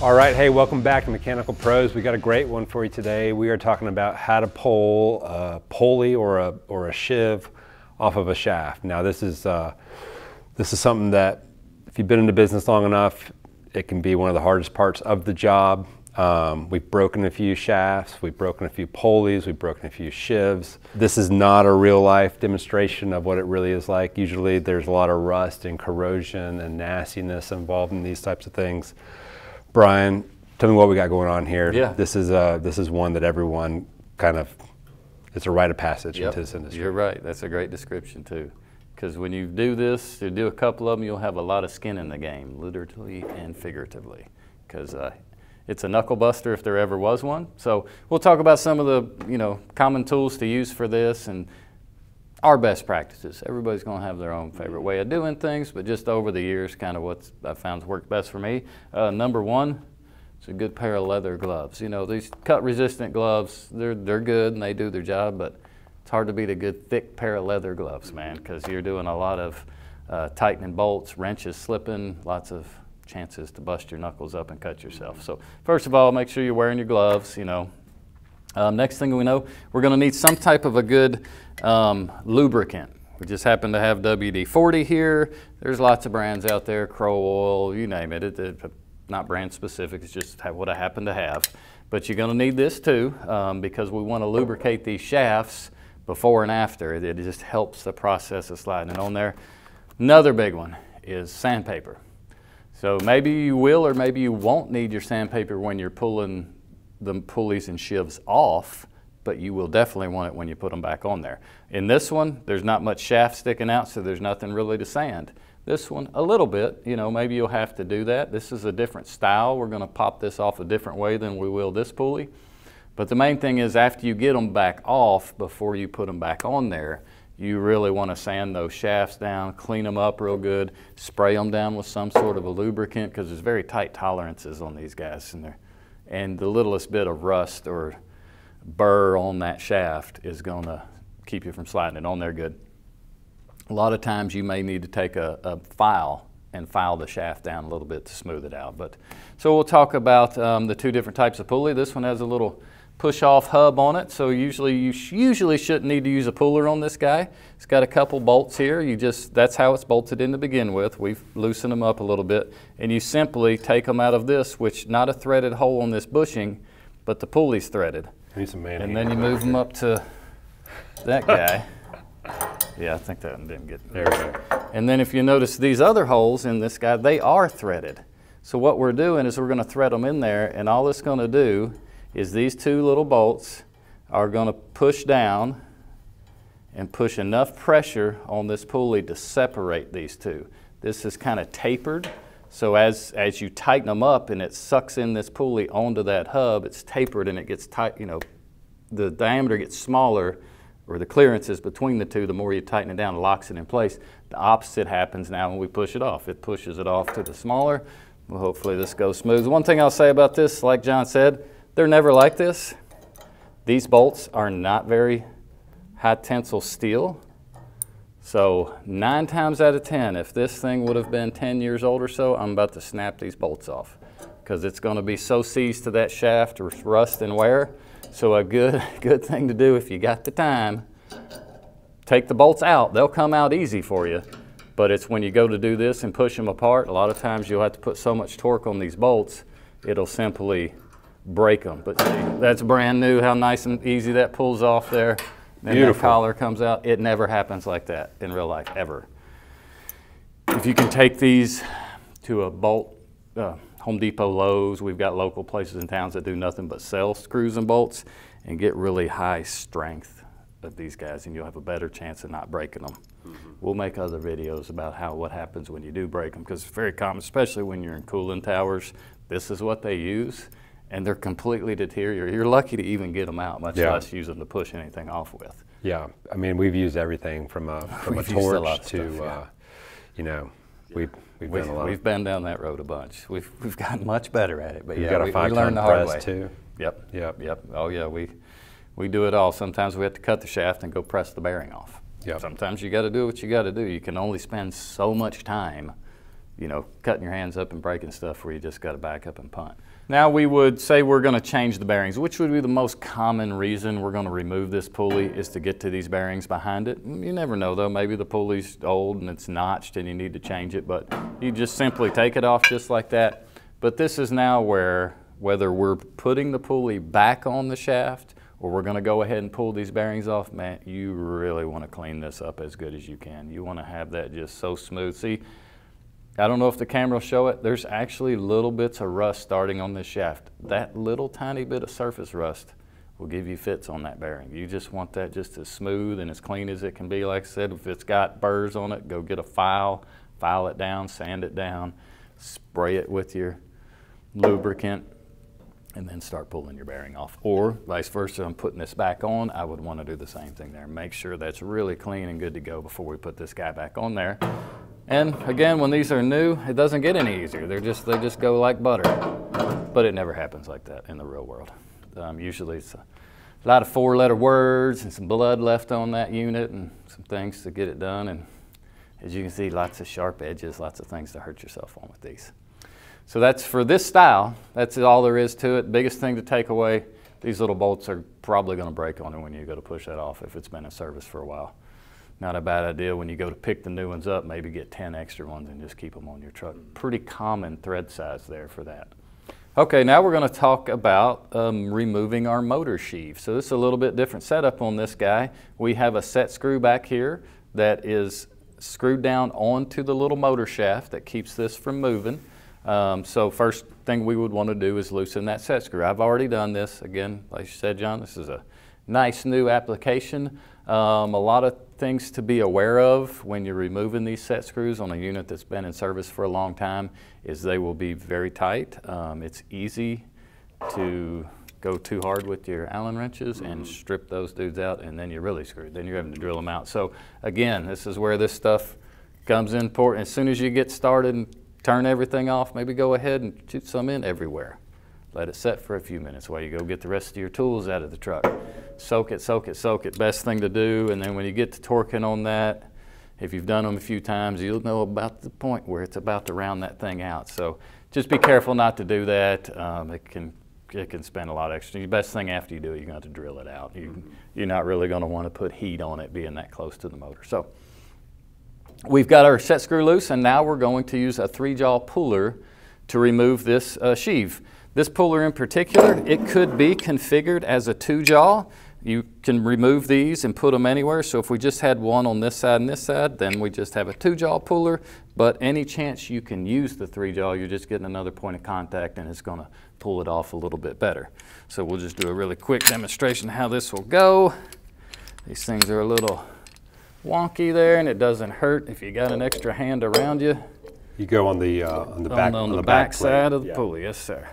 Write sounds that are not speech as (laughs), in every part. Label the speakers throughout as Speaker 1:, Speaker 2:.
Speaker 1: All right, hey, welcome back to Mechanical Pros. We got a great one for you today. We are talking about how to pull a pulley or a or a sheave off of a shaft. Now, this is uh, this is something that if you've been in the business long enough, it can be one of the hardest parts of the job. Um, we've broken a few shafts, we've broken a few pulleys, we've broken a few sheaves. This is not a real life demonstration of what it really is like. Usually there's a lot of rust and corrosion and nastiness involved in these types of things. Bryan, tell me what we got going on here.
Speaker 2: Yeah.
Speaker 1: This is uh, this is one that everyone kind of it's a rite of passage
Speaker 2: Yep,
Speaker 1: into this industry.
Speaker 2: You're right. That's a great description too. Because when you do this, you do a couple of them, you'll have a lot of skin in the game, literally and figuratively. Because uh, it's a knuckle buster if there ever was one. So we'll talk about some of the you know common tools to use for this and our best practices. Everybody's going to have their own favorite way of doing things, but just over the years, kind of what I found worked best for me. Uh, number one, it's a good pair of leather gloves. You know, these cut resistant gloves, they're, they're good and they do their job, but it's hard to beat a good thick pair of leather gloves, man, because you're doing a lot of uh, tightening bolts, wrenches slipping, lots of chances to bust your knuckles up and cut yourself. So first of all, make sure you're wearing your gloves, you know. Um, next thing we know, we're going to need some type of a good um, lubricant. We just happen to have WD-40 here. There's lots of brands out there, Kroil, you name it. it, it not brand specific, it's just what I happen to have. But you're going to need this too um, because we want to lubricate these shafts before and after. It just helps the process of sliding it on there. Another big one is sandpaper. So maybe you will or maybe you won't need your sandpaper when you're pulling the pulleys and sheaves off, but you will definitely want it when you put them back on there. In this one, there's not much shaft sticking out, so there's nothing really to sand. This one, a little bit, you know, maybe you'll have to do that. This is a different style. We're gonna pop this off a different way than we will this pulley. But the main thing is after you get them back off, before you put them back on there, you really want to sand those shafts down, clean them up real good, spray them down with some sort of a lubricant because there's very tight tolerances on these guys in there. And the littlest bit of rust or burr on that shaft is going to keep you from sliding it on there good. A lot of times you may need to take a, a file and file the shaft down a little bit to smooth it out. But So we'll talk about um, the two different types of pulley. This one has a little push-off hub on it, so usually you sh usually shouldn't need to use a puller on this guy. It's got a couple bolts here. You just That's how it's bolted in to begin with. We've loosened them up a little bit, and you simply take them out of this, which not a threaded hole on this bushing, but the pulley's threaded.
Speaker 1: I need some man
Speaker 2: And then you move them up to that (laughs) guy. Yeah, I think that one didn't get
Speaker 1: There go.
Speaker 2: And then if you notice these other holes in this guy, they are threaded. So what we're doing is we're going to thread them in there, and all it's going to do is these two little bolts are going to push down and push enough pressure on this pulley to separate these two. This is kind of tapered, so as, as you tighten them up and it sucks in this pulley onto that hub, it's tapered and it gets tight, you know, the diameter gets smaller or the clearances between the two, the more you tighten it down, it locks it in place. The opposite happens now when we push it off. It pushes it off to the smaller. Well, hopefully this goes smooth. One thing I'll say about this, like Jon said, they're never like this. These bolts are not very high tensile steel. So nine times out of 10, if this thing would have been 10 years old or so, I'm about to snap these bolts off because it's going to be so seized to that shaft or rust and wear. So a good, (laughs) good thing to do if you got the time, take the bolts out. They'll come out easy for you. But it's when you go to do this and push them apart, a lot of times you'll have to put so much torque on these bolts, it'll simply break them. But see, that's brand new, how nice and easy that pulls off there. And
Speaker 1: Beautiful.
Speaker 2: that collar comes out. It never happens like that in real life, ever. If you can take these to a bolt, uh, Home Depot, Lowe's, we've got local places in towns that do nothing but sell screws and bolts and get really high strength of these guys and you'll have a better chance of not breaking them. We'll make other videos about how what happens when you do break them because it's very common, especially when you're in cooling towers. This is what they use and they're completely deteriorated. You're lucky to even get them out, much
Speaker 1: Yeah.
Speaker 2: less use them to push anything off with.
Speaker 1: Yeah, I mean, we've used everything from a (laughs) from a
Speaker 2: We've a lot
Speaker 1: torch
Speaker 2: of
Speaker 1: to,
Speaker 2: stuff, yeah.
Speaker 1: uh, you know, we've we've
Speaker 2: We've,
Speaker 1: a lot.
Speaker 2: we've been down that road a bunch. We've, we've gotten much better at it, but
Speaker 1: You've
Speaker 2: yeah,
Speaker 1: got a
Speaker 2: we, we learned the hard way.
Speaker 1: too.
Speaker 2: Yep.
Speaker 1: Yep.
Speaker 2: Yep. Oh yeah, we we do it all. Sometimes we have to cut the shaft and go press the bearing off.
Speaker 1: Yep.
Speaker 2: Sometimes you got to do what you got to do. You can only spend so much time, you know, cutting your hands up and breaking stuff where you just got to back up and punt. Now we would say we're going to change the bearings, which would be the most common reason we're going to remove this pulley is to get to these bearings behind it. Mm, you never know though, maybe the pulley's old and it's notched and you need to change it, but you just simply take it off just like that. But this is now where whether we're putting the pulley back on the shaft or we're going to go ahead and pull these bearings off, man, you really want to clean this up as good as you can. You want to have that just so smooth. See, I don't know if the camera will show it. There's actually little bits of rust starting on this shaft. That little tiny bit of surface rust will give you fits on that bearing. You just want that just as smooth and as clean as it can be. Like I said, if it's got burrs on it, go get a file, file it down, sand it down, spray it with your lubricant, and then start pulling your bearing off. Or vice versa, I'm putting this back on, I would want to do the same thing there. Make sure that's really clean and good to go before we put this guy back on there. And again, when these are new, it doesn't get any easier. They're just, they just go like butter. But it never happens like that in the real world. Um, usually it's a lot of four letter words and some blood left on that unit and some things to get it done. And as you can see, lots of sharp edges, lots of things to hurt yourself on with these. So that's for this style. That's all there is to it. Biggest thing to take away, these little bolts are probably going to break on it when you go to push that off if it's been in service for a while not a bad idea when you go to pick the new ones up, maybe get 10 extra ones and just keep them on your truck. Pretty common thread size there for that. Okay, now we're going to talk about um, removing our motor sheave. So this is a little bit different setup on this guy. We have a set screw back here that is screwed down onto the little motor shaft that keeps this from moving. Um, so first thing we would want to do is loosen that set screw. I've already done this. Again, like you said, Jon, this is a nice new application. Um, a lot of things to be aware of when you're removing these set screws on a unit that's been in service for a long time is they will be very tight. Um, it's easy to go too hard with your Allen wrenches and mm-hmm. strip those dudes out and then you're really screwed. Then you're having to drill them out. So again, this is where this stuff comes in important. As soon as you get started and turn everything off, maybe go ahead and shoot some in everywhere. Let it set for a few minutes while you go get the rest of your tools out of the truck soak it, soak it, soak it. Best thing to do. And then when you get to torquing on that, if you've done them a few times, you'll know about the point where it's about to round that thing out. So just be careful not to do that. Um, it can it can spend a lot of extra. The best thing after you do it, you're going to have to drill it out. You, you're not really going to want to put heat on it being that close to the motor. So we've got our set screw loose, and now we're going to use a three-jaw puller to remove this uh, sheave. This puller in particular, it could be configured as a two-jaw. You can remove these and put them anywhere. So if we just had one on this side and this side, then we just have a two jaw puller. But any chance you can use the three jaw, you're just getting another point of contact and it's gonna pull it off a little bit better. So we'll just do a really quick demonstration how this will go. These things are a little wonky there and it doesn't hurt if you got an extra hand around you.
Speaker 1: You go on the, uh, on the back,
Speaker 2: on, on, on the, back, back side of the yeah. pulley, yes sir.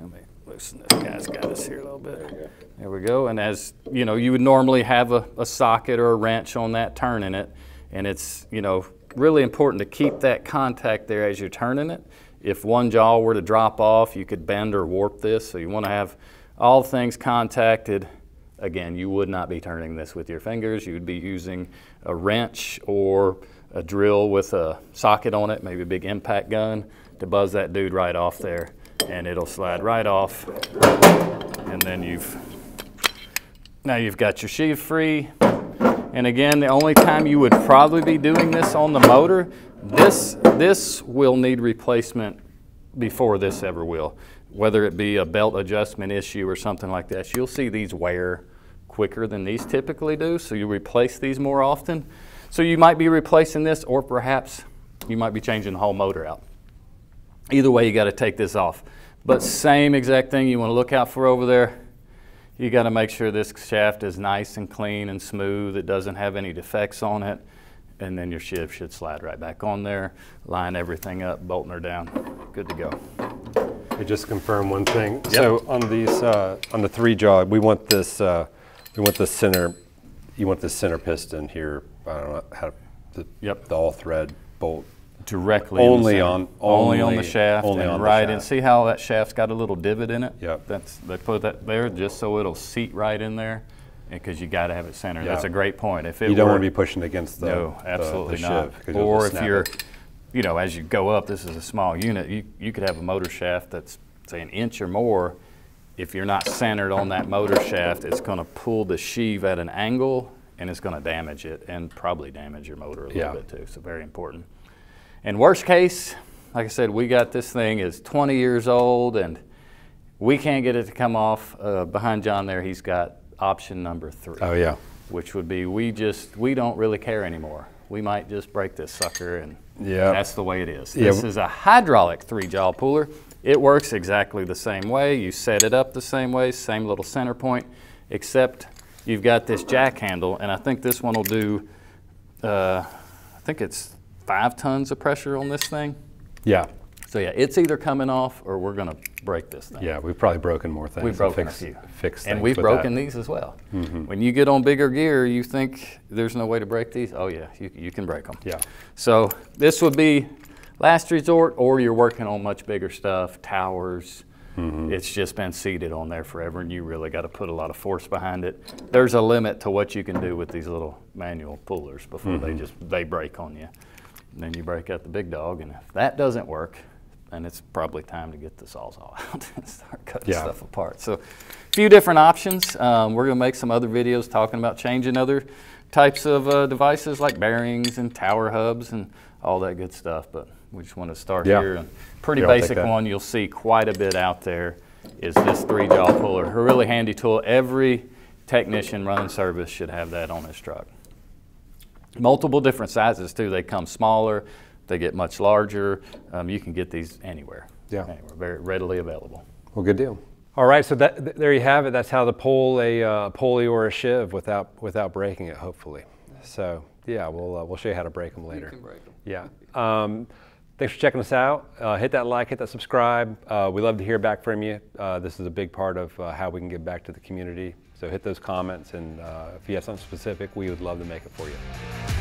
Speaker 2: Let me loosen this guy's got us here a little bit. There we go. And as you know, you would normally have a, a socket or a wrench on that turning it, and it's you know really important to keep that contact there as you're turning it. If one jaw were to drop off, you could bend or warp this. So you want to have all things contacted. Again, you would not be turning this with your fingers. You would be using a wrench or a drill with a socket on it, maybe a big impact gun, to buzz that dude right off there. And it'll slide right off. And then you've now you've got your sheave free. And again, the only time you would probably be doing this on the motor, this, this will need replacement before this ever will. Whether it be a belt adjustment issue or something like that. You'll see these wear quicker than these typically do, so you replace these more often. So you might be replacing this or perhaps you might be changing the whole motor out. Either way, you got to take this off. But same exact thing you want to look out for over there you got to make sure this shaft is nice and clean and smooth. It doesn't have any defects on it. And then your sheave should slide right back on there. Line everything up, bolting her down. Good to go.
Speaker 1: I just confirm one thing. Yep. So on these, uh, on the three jaw, we want this, uh, we want the center, you want the center piston here. I don't know how, the, yep. the all thread bolt
Speaker 2: directly
Speaker 1: only on
Speaker 2: only, only, on the shaft
Speaker 1: only
Speaker 2: and
Speaker 1: on
Speaker 2: right
Speaker 1: and
Speaker 2: see how that shaft's got a little divot in it?
Speaker 1: Yep.
Speaker 2: That's they put that there just so it'll seat right in there eh, because you got to have it centered. That's a great point. If
Speaker 1: it you don't were, want to be pushing against the
Speaker 2: no absolutely
Speaker 1: the,
Speaker 2: the not. or if you're it. you know as you go up this is a small unit you, you could have a motor shaft that's say an inch or more, if you're not centered on that motor shaft, it's going to pull the sheave at an angle and it's going to damage it and probably damage your motor a little
Speaker 1: Yeah.
Speaker 2: bit too. So very important. And worst case, like I said, we got this thing is 20 years old and we can't get it to come off. Uh, behind Jon there, he's got option number three
Speaker 1: Oh yeah.
Speaker 2: which would be we just we don't really care anymore. We might just break this sucker, and
Speaker 1: Yeah.
Speaker 2: that's the way it is. This is a hydraulic three jaw puller. It works exactly the same way. You set it up the same way, same little center point, except you've got this jack handle, and I think this one will do. Uh, I think it's five tons of pressure on this thing.
Speaker 1: Yeah.
Speaker 2: So yeah, it's either coming off or we're gonna break this thing.
Speaker 1: Yeah. We've probably broken more things.
Speaker 2: We've
Speaker 1: and
Speaker 2: broken
Speaker 1: fixed,
Speaker 2: a few.
Speaker 1: Fixed
Speaker 2: and we've broken
Speaker 1: that.
Speaker 2: these as well. When you get on bigger gear, you think there's no way to break these. Oh yeah, you, you can break them.
Speaker 1: Yeah.
Speaker 2: So this would be last resort, or you're working on much bigger stuff, towers.
Speaker 1: Mm-hmm.
Speaker 2: It's just been seated on there forever, and you really got to put a lot of force behind it. There's a limit to what you can do with these little manual pullers before they
Speaker 1: Mm-hmm.
Speaker 2: just they break on you. And then you break out the big dog, and if that doesn't work, then it's probably time to get the sawzall (laughs) out and start cutting
Speaker 1: Yeah.
Speaker 2: stuff apart. So, a few different options. Um, we're going to make some other videos talking about changing other types of uh, devices like bearings and tower hubs and all that good stuff. But we just want to start
Speaker 1: Yeah.
Speaker 2: here. And pretty
Speaker 1: Yeah,
Speaker 2: basic one you'll see quite a bit out there is this three jaw puller. A really handy tool. Every technician running service should have that on his truck. Multiple different sizes too. They come smaller, they get much larger. Um, you can get these anywhere.
Speaker 1: Yeah.
Speaker 2: Anywhere, very readily available.
Speaker 1: Well, good deal. All right, so that, th- there you have it. That's how to pull a uh, pulley or a sheave without without breaking it, hopefully. So yeah, we'll uh, we'll show you how to break them later.
Speaker 2: can break 'em.
Speaker 1: Yeah. Um, thanks for checking us out. Uh, hit that like, hit that subscribe. Uh, we love to hear back from you. Uh, this is a big part of uh, how we can give back to the community. So hit those comments, and uh, if you have something specific, we would love to make it for you.